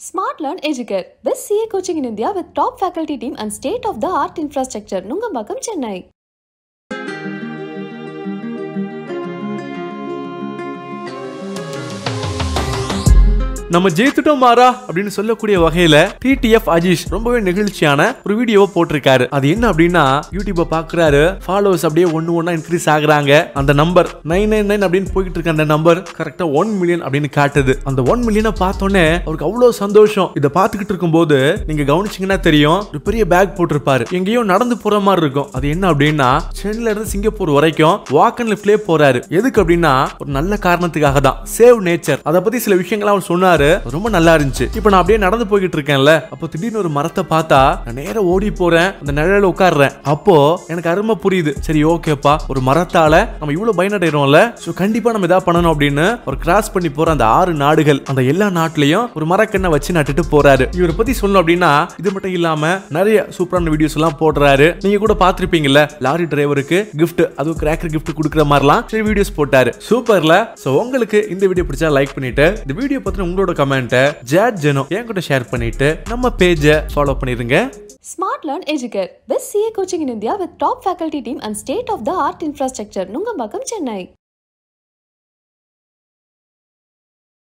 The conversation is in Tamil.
Smart Learn Educate. Best CA coaching in India with top faculty team and state-of-the-art infrastructure. Nungambakam, Chennai. நம்ம ஜெயித்துட்டோம் மாறா அப்படின்னு சொல்லக்கூடிய வகையில டிடிஎஃப் அஜீஷ் ரொம்பவே நெகிழ்ச்சியான ஒரு வீடியோவை போட்டிருக்காரு. அது என்ன அப்படின்னா யூடியூப பாக்குறாரு ஃபாலோவர்ஸ் அப்படியே ஒன்னு ஒன்னா இன்க்ரீஸ் ஆகுறாங்க. அந்த நம்பர் நைன் நைன் நைன் அப்படின்னு போய்கிட்டு இருக்க அந்த நம்பர் கரெக்டா ஒன் மில்லியன் அப்படின்னு காட்டுது. அந்த ஒன் மில்லியனை பார்த்தோன்னே அவருக்கு அவ்வளவு சந்தோஷம். இதை பார்த்துக்கிட்டு இருக்கும்போது நீங்க கவனிச்சிங்கன்னா தெரியும் ஒரு பெரிய பேக் போட்டிருப்பாரு. எங்கேயோ நடந்து போற மாதிரி இருக்கும். அது என்ன அப்படின்னா சென்னையில இருந்து சிங்கப்பூர் வரைக்கும் வாக் அண்ட் லிஃப்ட்லயே போறாரு. எதுக்கு அப்படின்னா ஒரு நல்ல காரணத்துக்காக தான். சேவ் நேச்சர் அதை பத்தி சில விஷயங்கள் அவர் சொன்னார். ரொம்ப நல்லா இருந்துச்சு. இப்போ நான் அப்படியே நடந்து போய்கிட்டு இருக்கேன்ல. அப்போ திடீர்னு ஒரு மரத்தை பார்த்தா நான் நேரம் ஓடி போறேன். அந்த நிழல உட்காடுறேன் அப்போ எனக்கு அருமை புரியுது. சரி ஓகேப்பா ஒரு மரத்தால நம்ம இவ்வளவு பயனடைறோம்ல. சோ கண்டிப்பா நம்ம இதா பண்ணணும் அப்படின்னு ஒரு கிராஸ் பண்ணி போற அந்த ஆறு நாடுகள் அந்த எல்லா நாட்டிலையும் ஒரு மரக்கண்ணை வச்சு நட்டுட்டு போறாரு. இவரை பத்தி சொல்லணும் அப்படின்னா இது மட்டும் இல்லாம நிறைய சூப்பரான வீடியோஸ் எல்லாம் போடுறாரு. நீங்க கூட பாத்திருப்பீங்கல்ல லாரி டிரைவருக்கு கிஃப்ட் அதுவும் கிராக்கர் கிஃப்ட் கொடுக்குற மாதிரிலாம் சரி வீடியோஸ் போட்டாரு. சூப்பர்ல சோ உங்களுக்கு இந்த வீடியோ பிடிச்சா லைக் பண்ணிட்டு இந்த வீடியோ பத்தின உங்களோட உங்களோட கமெண்ட்டை ஜாட் ஜெனோ என்கிட்ட ஷேர் பண்ணிட்டு நம்ம பேஜை ஃபாலோ பண்ணிருங்க smart learn educate best CA coaching in India with top faculty team and state of the art infrastructure Nungambakkam Chennai